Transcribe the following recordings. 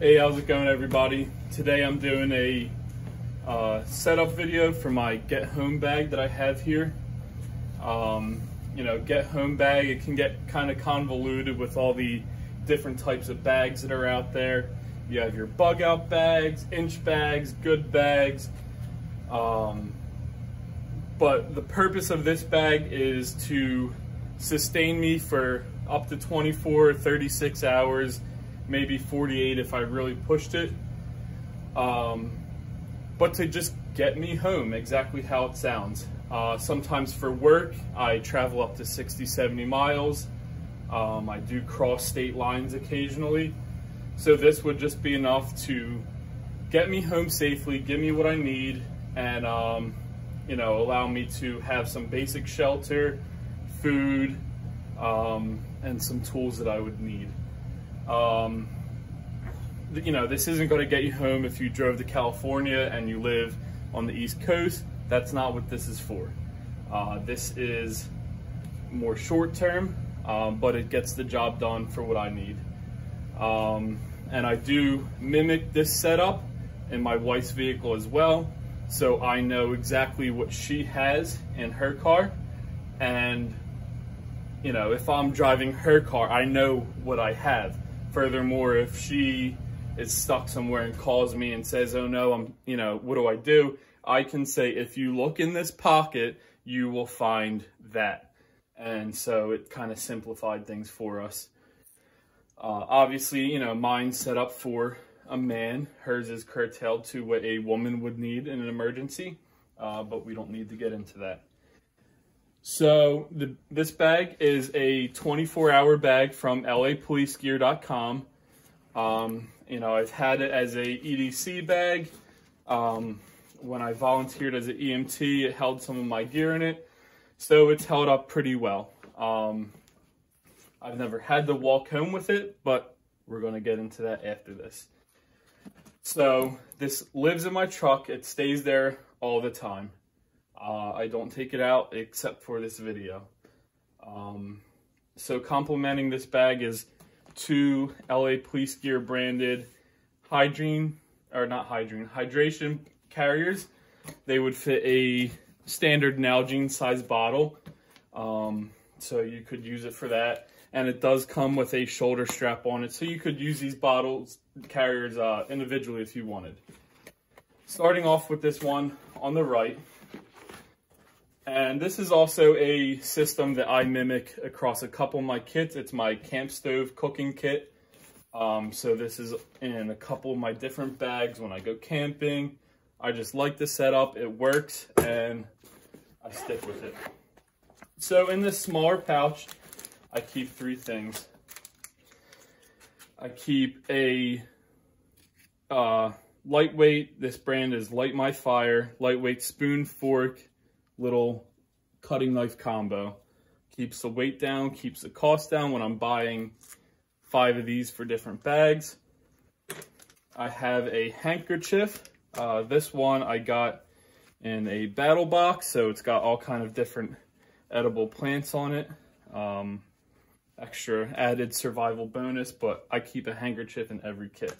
Hey, how's it going everybody? Today I'm doing a uh, setup video for my Get Home bag that I have here. Um, you know, Get Home bag, it can get kind of convoluted with all the different types of bags that are out there. You have your bug out bags, inch bags, good bags. Um, but the purpose of this bag is to sustain me for up to 24, or 36 hours, maybe 48 if I really pushed it. Um, but to just get me home exactly how it sounds. Uh, sometimes for work, I travel up to 60, 70 miles. Um, I do cross state lines occasionally. So this would just be enough to get me home safely, give me what I need, and um, you know, allow me to have some basic shelter, food, um, and some tools that I would need. Um, you know, this isn't going to get you home if you drove to California and you live on the East Coast. That's not what this is for. Uh, this is more short term, um, but it gets the job done for what I need. Um, and I do mimic this setup in my wife's vehicle as well. So I know exactly what she has in her car. And, you know, if I'm driving her car, I know what I have. Furthermore, if she is stuck somewhere and calls me and says, oh no, I'm, you know, what do I do? I can say, if you look in this pocket, you will find that. And so it kind of simplified things for us. Uh, obviously, you know, mine's set up for a man. Hers is curtailed to what a woman would need in an emergency, uh, but we don't need to get into that. So the, this bag is a 24-hour bag from lapolicegear.com. Um, you know, I've had it as a EDC bag. Um, when I volunteered as an EMT, it held some of my gear in it. So it's held up pretty well. Um, I've never had to walk home with it, but we're going to get into that after this. So this lives in my truck. It stays there all the time. Uh, I don't take it out except for this video. Um, so complementing this bag is two LA Police Gear branded Hydrine, or not Hydrine, hydration carriers. They would fit a standard Nalgene size bottle. Um, so you could use it for that. And it does come with a shoulder strap on it. So you could use these bottles carriers uh, individually if you wanted. Starting off with this one on the right, and this is also a system that I mimic across a couple of my kits. It's my camp stove cooking kit. Um, so this is in a couple of my different bags when I go camping. I just like the setup. It works and I stick with it. So in this smaller pouch, I keep three things. I keep a uh, lightweight, this brand is Light My Fire, lightweight spoon, fork, little cutting knife combo. Keeps the weight down, keeps the cost down when I'm buying five of these for different bags. I have a handkerchief. Uh, this one I got in a battle box, so it's got all kind of different edible plants on it. Um, extra added survival bonus, but I keep a handkerchief in every kit.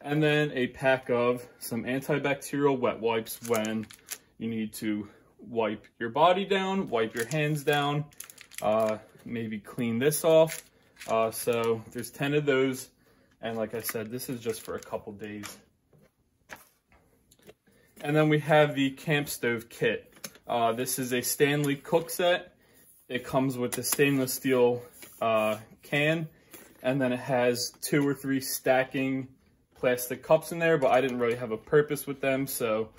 And then a pack of some antibacterial wet wipes when you need to wipe your body down, wipe your hands down, uh, maybe clean this off. Uh, so there's 10 of those. And like I said, this is just for a couple days. And then we have the camp stove kit. Uh, this is a Stanley cook set. It comes with the stainless steel uh, can, and then it has two or three stacking plastic cups in there, but I didn't really have a purpose with them, so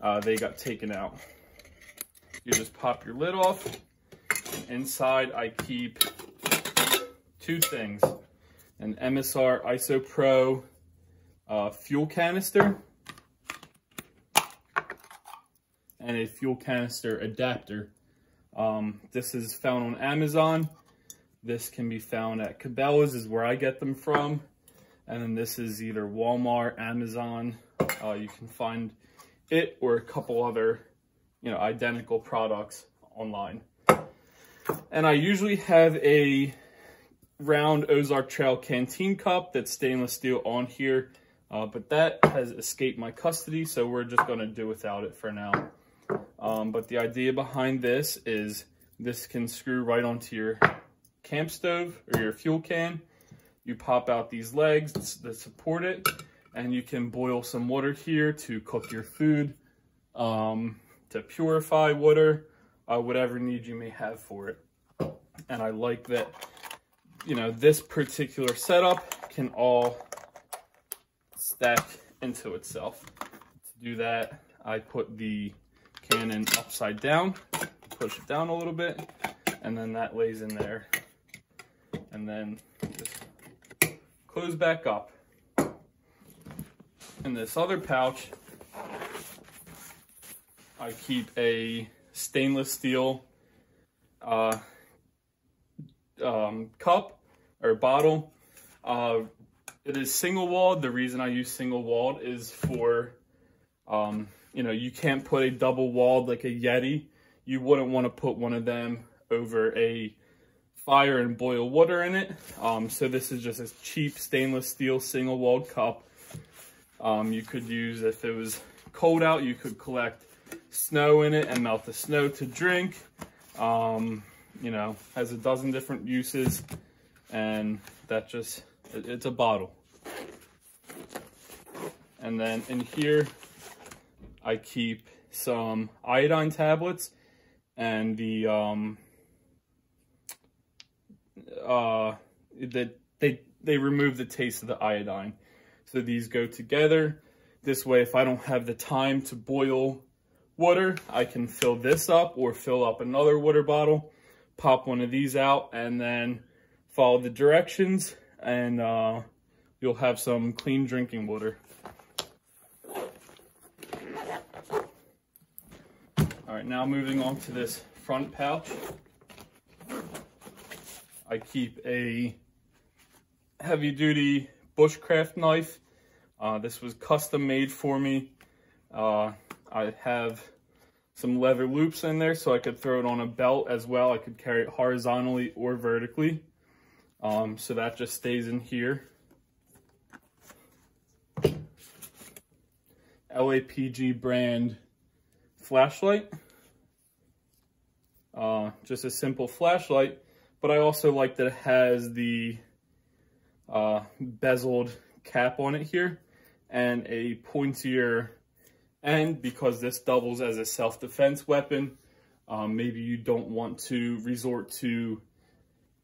uh, they got taken out. You just pop your lid off. Inside, I keep two things. An MSR IsoPro uh, fuel canister and a fuel canister adapter. Um, this is found on Amazon. This can be found at Cabela's is where I get them from. And then this is either Walmart, Amazon. Uh, you can find it or a couple other you know, identical products online. And I usually have a round Ozark Trail canteen cup that's stainless steel on here. Uh, but that has escaped my custody, so we're just going to do without it for now. Um, but the idea behind this is this can screw right onto your camp stove or your fuel can. You pop out these legs that support it, and you can boil some water here to cook your food, um, to purify water, uh, whatever need you may have for it. And I like that, you know, this particular setup can all stack into itself. To do that, I put the cannon upside down, push it down a little bit, and then that lays in there. And then just close back up. In this other pouch, I keep a stainless steel uh, um, cup or bottle. Uh, it is single walled. The reason I use single walled is for, um, you know, you can't put a double walled like a Yeti. You wouldn't want to put one of them over a fire and boil water in it. Um, so this is just a cheap stainless steel single walled cup. Um, you could use, if it was cold out, you could collect snow in it and melt the snow to drink. Um, you know, has a dozen different uses and that just, it, it's a bottle. And then in here, I keep some iodine tablets and the, um, uh, that they, they remove the taste of the iodine. So these go together. This way, if I don't have the time to boil water, I can fill this up or fill up another water bottle, pop one of these out, and then follow the directions, and uh, you'll have some clean drinking water. All right, now moving on to this front pouch. I keep a heavy duty bushcraft knife. Uh, this was custom made for me. Uh, I have some leather loops in there so I could throw it on a belt as well. I could carry it horizontally or vertically. Um, so that just stays in here. LAPG brand flashlight. Uh, just a simple flashlight, but I also like that it has the uh, bezeled cap on it here and a pointier end because this doubles as a self-defense weapon. Um, maybe you don't want to resort to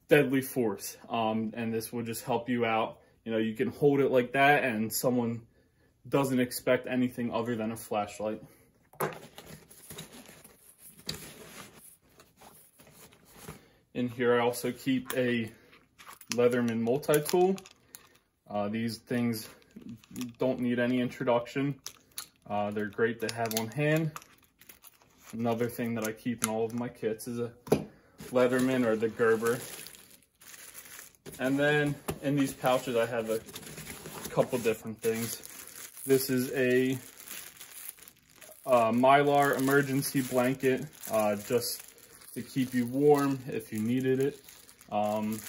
deadly force um, and this will just help you out. You know, you can hold it like that and someone doesn't expect anything other than a flashlight. In here, I also keep a Leatherman multi-tool. Uh, these things don't need any introduction. Uh, they're great to have on hand. Another thing that I keep in all of my kits is a Leatherman or the Gerber. And then in these pouches, I have a couple different things. This is a uh, Mylar emergency blanket, uh, just to keep you warm if you needed it. Um,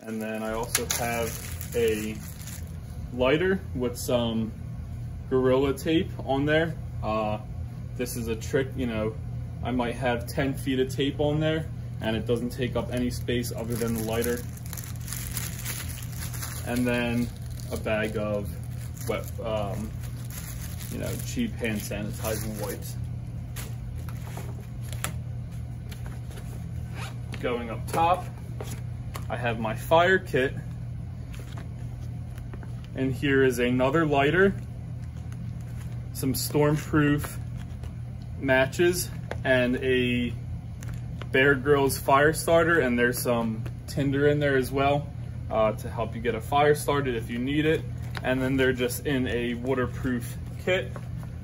and then I also have a lighter with some Gorilla tape on there. Uh, this is a trick, you know, I might have 10 feet of tape on there and it doesn't take up any space other than the lighter. And then a bag of wet, um, you know, cheap hand sanitizing wipes. Going up top, I have my fire kit. And here is another lighter, some stormproof matches, and a Bear Grylls fire starter. And there's some tinder in there as well uh, to help you get a fire started if you need it and then they're just in a waterproof kit.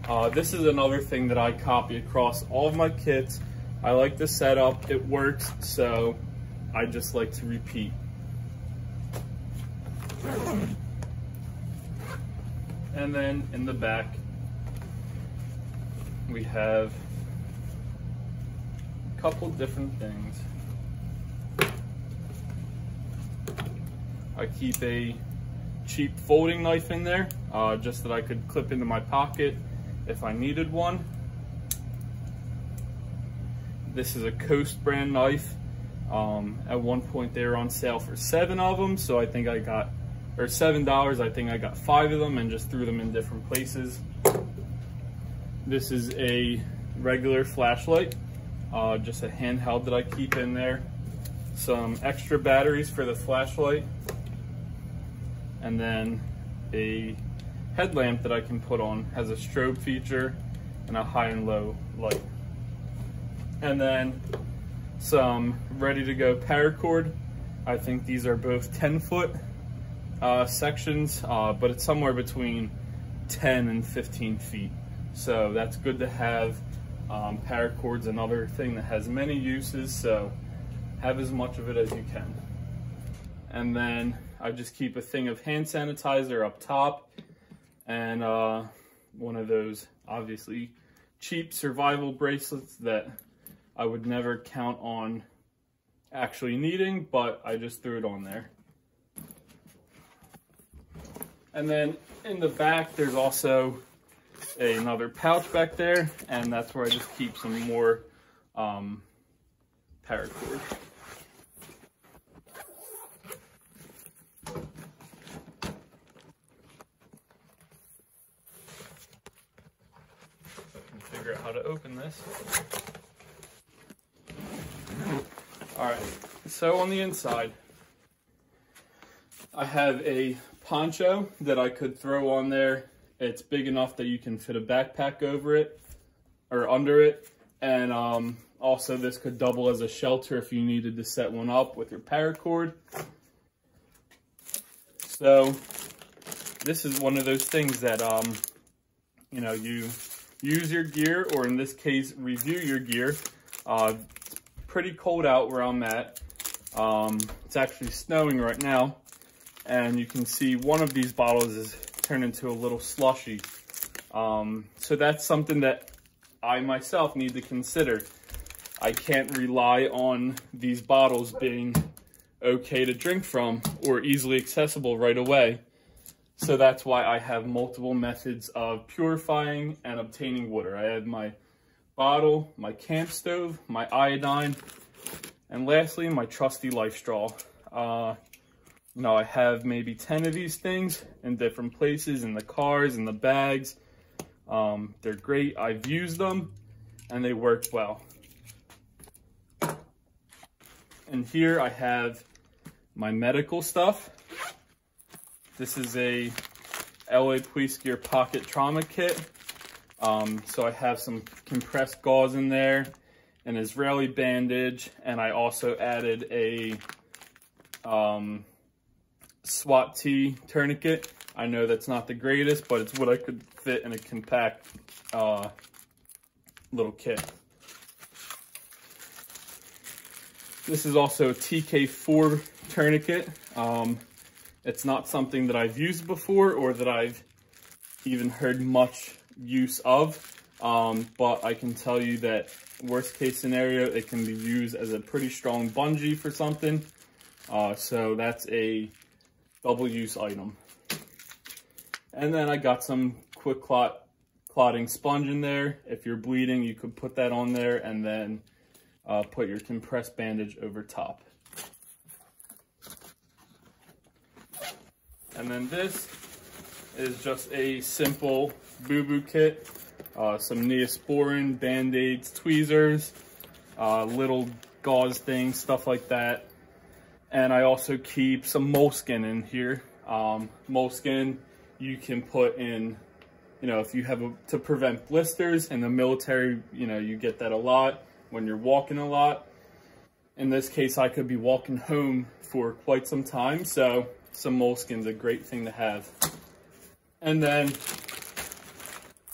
Uh, this is another thing that I copy across all of my kits. I like the setup, it works, so I just like to repeat. And then in the back, we have a couple different things. I keep a cheap folding knife in there, uh, just that I could clip into my pocket if I needed one. This is a Coast brand knife. Um, at one point they were on sale for seven of them, so I think I got, or seven dollars, I think I got five of them and just threw them in different places. This is a regular flashlight, uh, just a handheld that I keep in there. Some extra batteries for the flashlight, and then a headlamp that I can put on has a strobe feature and a high and low light. And then some ready to go paracord. I think these are both 10 foot uh, sections, uh, but it's somewhere between 10 and 15 feet. So that's good to have. Um, paracord's another thing that has many uses, so have as much of it as you can. And then I just keep a thing of hand sanitizer up top and uh, one of those obviously cheap survival bracelets that I would never count on actually needing, but I just threw it on there. And then in the back, there's also another pouch back there, and that's where I just keep some more um, paracord. Figure out how to open this. All right, so on the inside, I have a poncho that I could throw on there. It's big enough that you can fit a backpack over it or under it. And um, also this could double as a shelter if you needed to set one up with your paracord. So this is one of those things that, um, you know, you use your gear or in this case, review your gear. Uh, pretty cold out where I'm at. Um, it's actually snowing right now. And you can see one of these bottles is turned into a little slushy. Um, so that's something that I myself need to consider. I can't rely on these bottles being okay to drink from or easily accessible right away. So that's why I have multiple methods of purifying and obtaining water. I have my bottle, my camp stove, my iodine, and lastly, my trusty LifeStraw. Uh, know, I have maybe 10 of these things in different places, in the cars, in the bags. Um, they're great. I've used them and they work well. And here I have my medical stuff. This is a LA Police Gear Pocket Trauma Kit. Um, so I have some compressed gauze in there, an Israeli bandage, and I also added a um, SWAT T tourniquet. I know that's not the greatest, but it's what I could fit in a compact uh, little kit. This is also a TK4 tourniquet. Um, it's not something that I've used before or that I've even heard much use of. Um, but I can tell you that worst case scenario, it can be used as a pretty strong bungee for something. Uh, so that's a double use item. And then I got some QuikClot clotting sponge in there. If you're bleeding, you could put that on there and then uh, put your compressed bandage over top. And then this is just a simple boo-boo kit. Uh, some Neosporin, Band-Aids, tweezers, uh, little gauze things, stuff like that. And I also keep some moleskin in here. Um, moleskin you can put in, you know, if you have a, to prevent blisters in the military, you know, you get that a lot when you're walking a lot. In this case, I could be walking home for quite some time, so some moleskin's a great thing to have. And then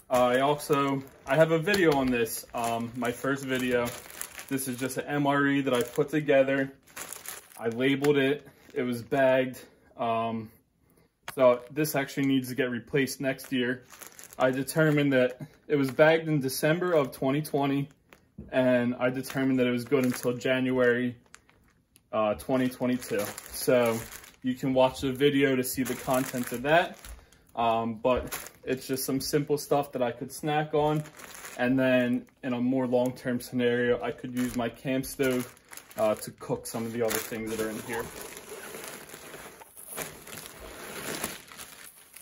I also, I have a video on this, um, my first video. This is just an MRE that I put together. I labeled it, it was bagged. Um, so this actually needs to get replaced next year. I determined that it was bagged in December of 2020 and I determined that it was good until January uh, 2022. So you can watch the video to see the content of that. Um, but it's just some simple stuff that I could snack on. And then in a more long-term scenario, I could use my camp stove uh, to cook some of the other things that are in here.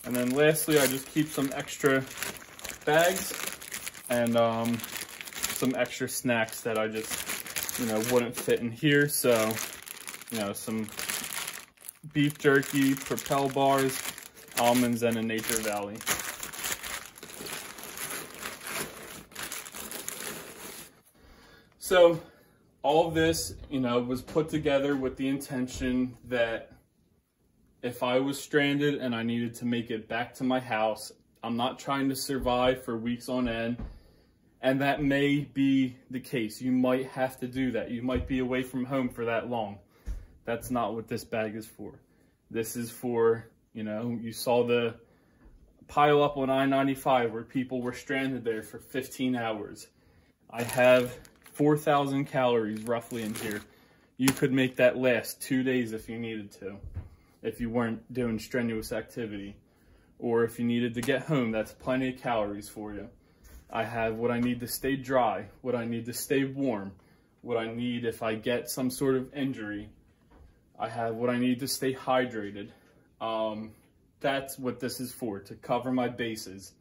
And then lastly, I just keep some extra bags and um, some extra snacks that I just, you know, wouldn't fit in here. So, you know, some beef jerky, Propel bars, almonds, and a Nature Valley. So all of this, you know, was put together with the intention that if I was stranded and I needed to make it back to my house, I'm not trying to survive for weeks on end. And that may be the case. You might have to do that. You might be away from home for that long. That's not what this bag is for. This is for, you know, you saw the pile up on I-95 where people were stranded there for 15 hours. I have 4,000 calories roughly in here. You could make that last two days if you needed to if you weren't doing strenuous activity. Or if you needed to get home, that's plenty of calories for you. I have what I need to stay dry, what I need to stay warm, what I need if I get some sort of injury. I have what I need to stay hydrated. Um, that's what this is for, to cover my bases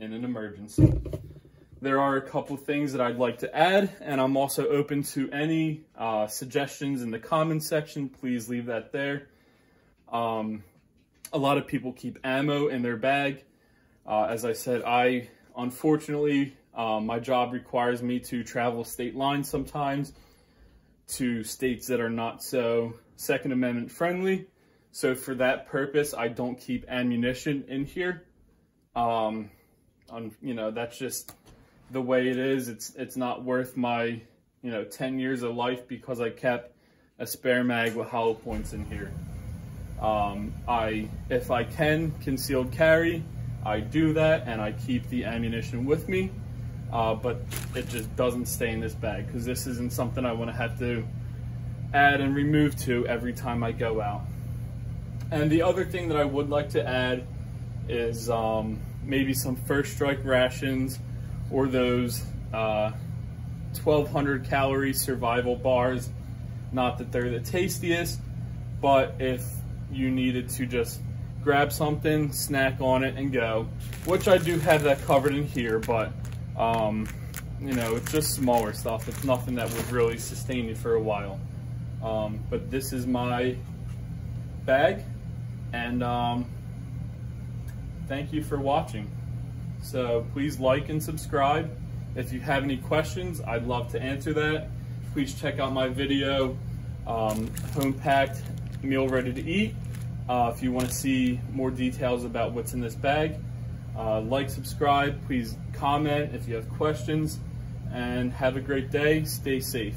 in an emergency. There are a couple things that I'd like to add, and I'm also open to any uh, suggestions in the comments section. Please leave that there. Um, a lot of people keep ammo in their bag. Uh, as I said, I unfortunately, uh, my job requires me to travel state lines sometimes to states that are not so Second Amendment friendly. So for that purpose, I don't keep ammunition in here. Um, on, you know, that's just the way it is. It's it's not worth my, you know, 10 years of life because I kept a spare mag with hollow points in here. Um, I, if I can concealed carry, I do that and I keep the ammunition with me, uh, but it just doesn't stay in this bag because this isn't something I want to have to add and remove to every time I go out. And the other thing that I would like to add is um, maybe some first strike rations or those uh, 1200 calorie survival bars. Not that they're the tastiest, but if you needed to just grab something, snack on it, and go, which I do have that covered in here, but, um, you know, it's just smaller stuff. It's nothing that would really sustain you for a while. Um, but this is my bag, and um, thank you for watching. So please like and subscribe. If you have any questions, I'd love to answer that. Please check out my video, um, Home Packed meal ready to eat. Uh, if you want to see more details about what's in this bag, uh, like, subscribe, please comment if you have questions, and have a great day. Stay safe.